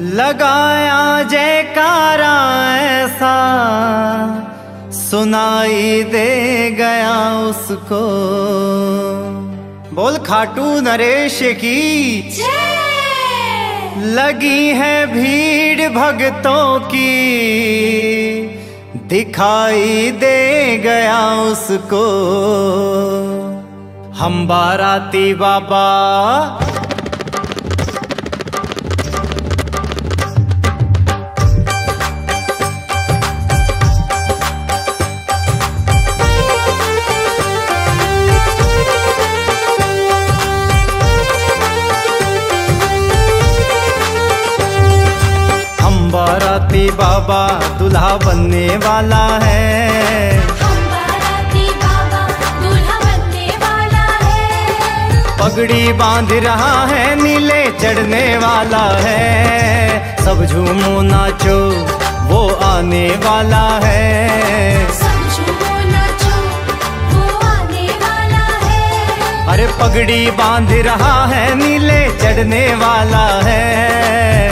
लगाया जयकारा ऐसा सुनाई दे गया उसको। बोल खाटू नरेश की लगी है भीड़ भक्तों की दिखाई दे गया उसको। हम बाराती बाबा बाबा दुल्हा बनने वाला है। बाराती बाबा दूल्हा बनने वाला है। पगड़ी बाँध रहा है नीले चढ़ने वाला है। सब झूमो नाचो वो आने वाला है। समझो नाचो वो आने वाला है। अरे पगड़ी बाँध रहा है नीले चढ़ने वाला है।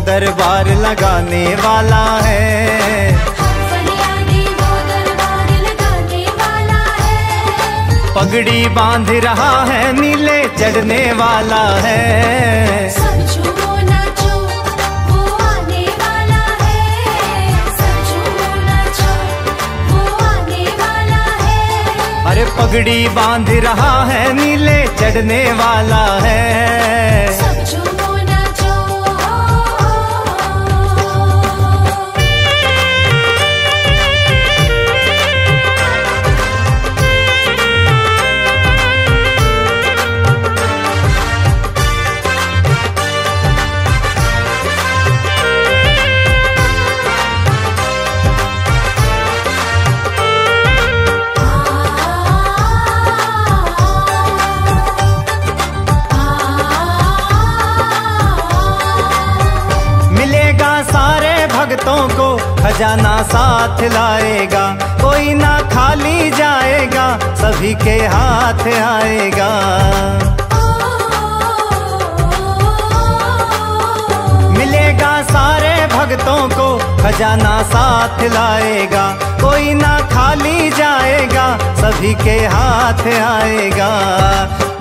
दरबार लगाने वाला है। है। पगड़ी बाँध रहा है नीले चढ़ने है। है। वाला है। अरे पगड़ी बाँध रहा है नीले चढ़ने वाला है। खजाना साथ लाएगा, कोई ना खाली जाएगा, सभी के हाथ आएगा। मिलेगा सारे भक्तों को, खजाना साथ लाएगा, कोई ना खाली जाएगा, सभी के हाथ आएगा।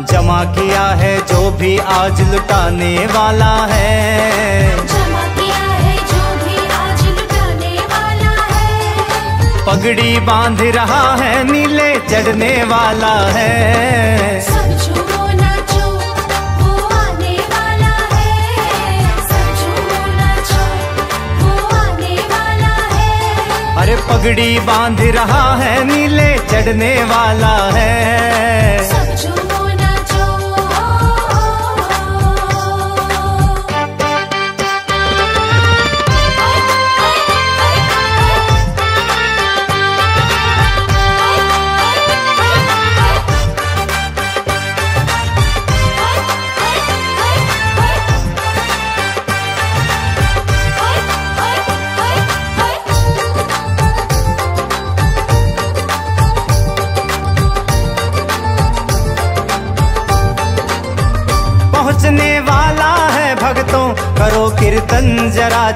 जमा किया है जो भी आज लुटाने वाला है। पगड़ी बाँध रहा है नीले चढ़ने वाला है। समझो नाचो वो आने वाला है। समझो नाचो वो आने वाला है। अरे पगड़ी बाँध रहा है नीले चढ़ने वाला है।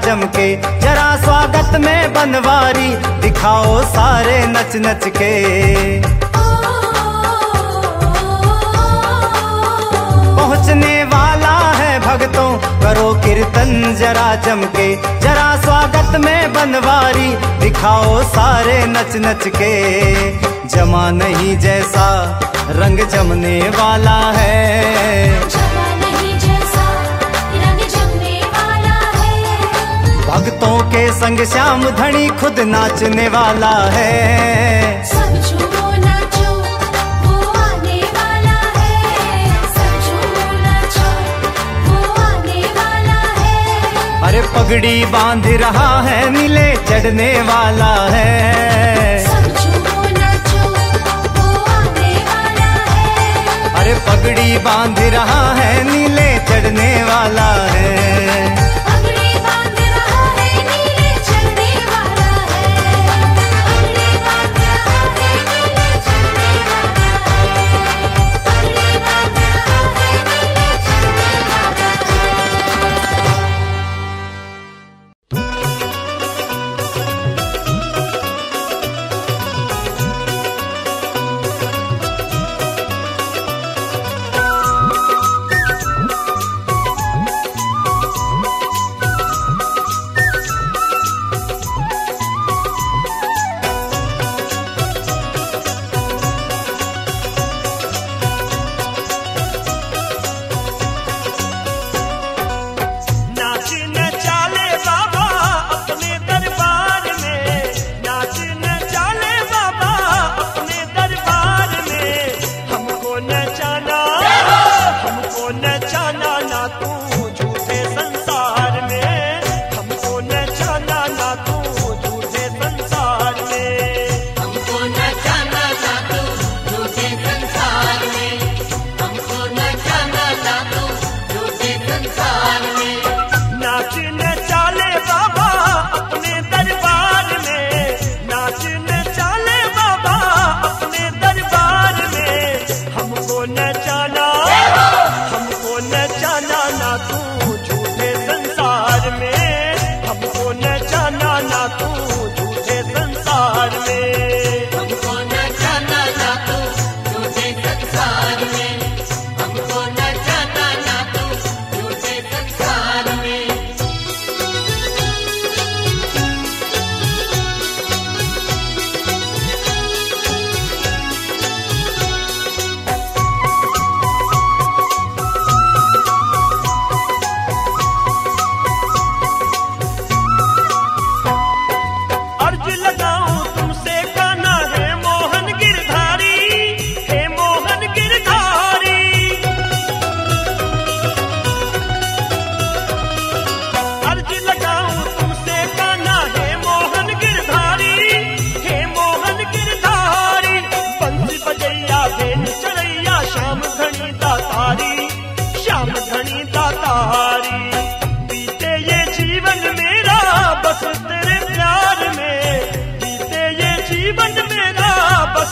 चमके जरा स्वागत में बनवारी। दिखाओ सारे नच नच के। पहुँचने वाला है भगतों, करो कीर्तन जरा चमके जरा स्वागत में बनवारी। दिखाओ सारे नच नच के। जमा नहीं जैसा रंग जमने वाला है। के संग श्याम धनी खुद नाचने वाला है। अरे पगड़ी बाँध रहा है नीले चढ़ने वाला है। वाला है। अरे पगड़ी बाँध रहा है नीले चढ़ने वाला है।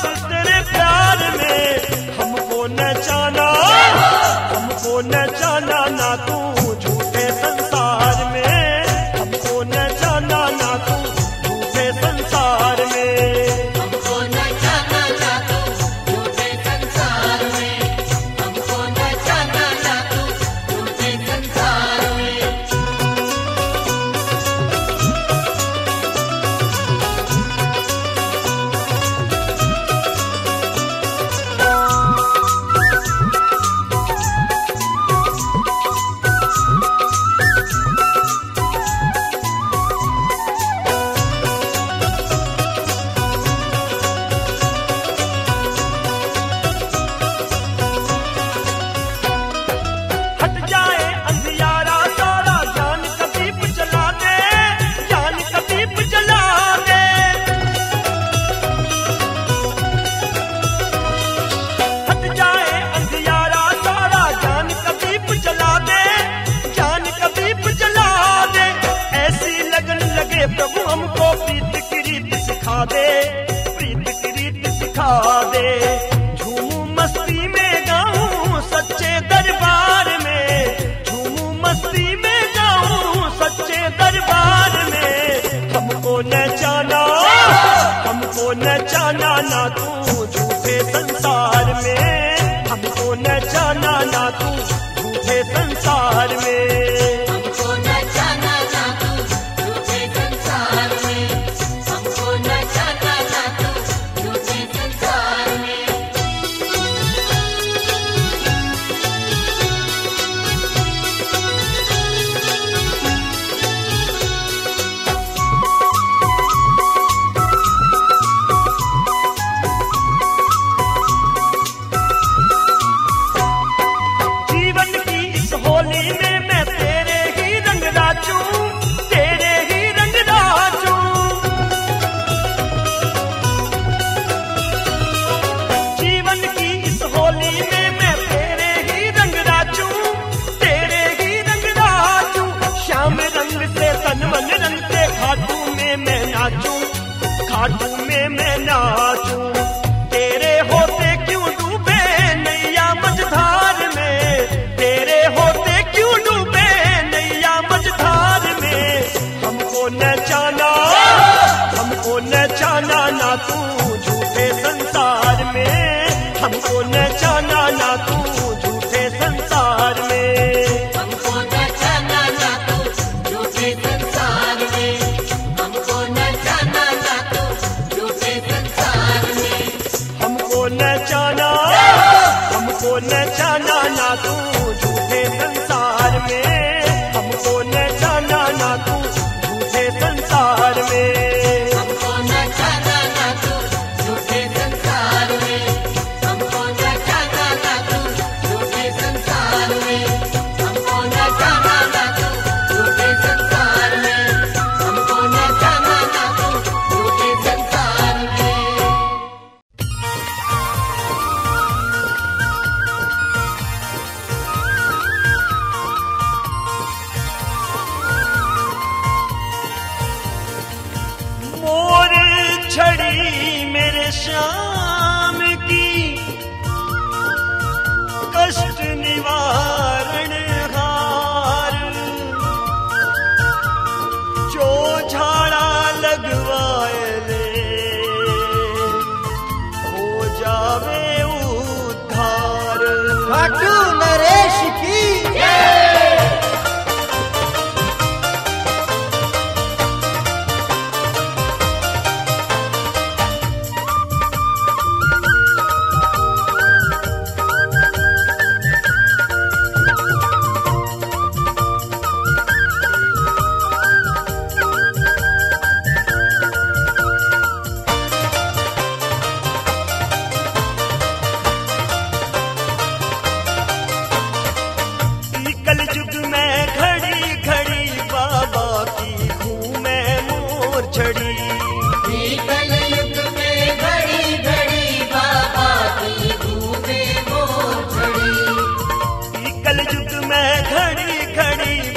soltero. तू झूठे संसार में। 家 कल में घड़ी घड़ी